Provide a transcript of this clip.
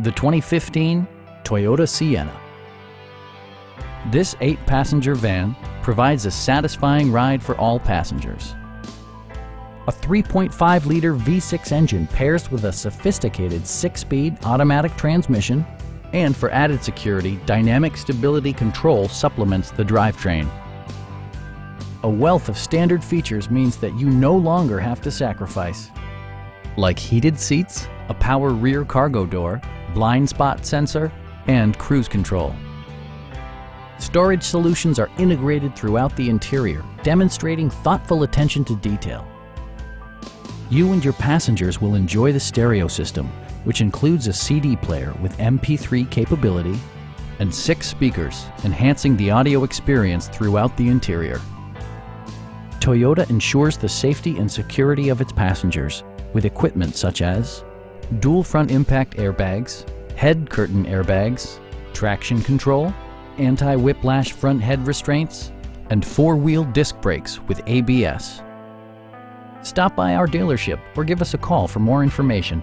the 2015 Toyota Sienna. This eight-passenger van provides a satisfying ride for all passengers. A 3.5-liter V6 engine pairs with a sophisticated six-speed automatic transmission, and for added security, dynamic stability control supplements the drivetrain. A wealth of standard features means that you no longer have to sacrifice, like heated seats, a power rear cargo door, blind spot sensor, and cruise control. Storage solutions are integrated throughout the interior, demonstrating thoughtful attention to detail. You and your passengers will enjoy the stereo system, which includes a CD player with MP3 capability and six speakers, enhancing the audio experience throughout the interior. Toyota ensures the safety and security of its passengers with equipment such as dual front impact airbags, head curtain airbags, traction control, anti-whiplash front head restraints, and four-wheel disc brakes with ABS. Stop by our dealership or give us a call for more information.